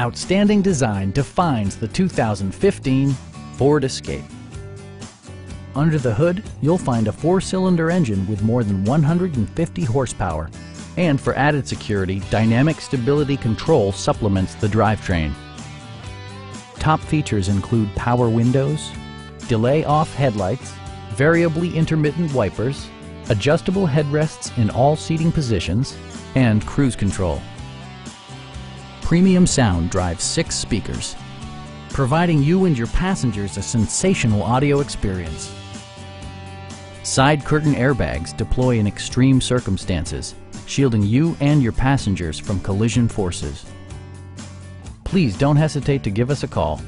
Outstanding design defines the 2015 Ford Escape. Under the hood, you'll find a four-cylinder engine with more than 150 horsepower. And for added security, Dynamic Stability Control supplements the drivetrain. Top features include power windows, delay-off headlights, variably intermittent wipers, adjustable headrests in all seating positions, and cruise control. Premium sound drives six speakers, providing you and your passengers a sensational audio experience. Side curtain airbags deploy in extreme circumstances, shielding you and your passengers from collision forces. Please don't hesitate to give us a call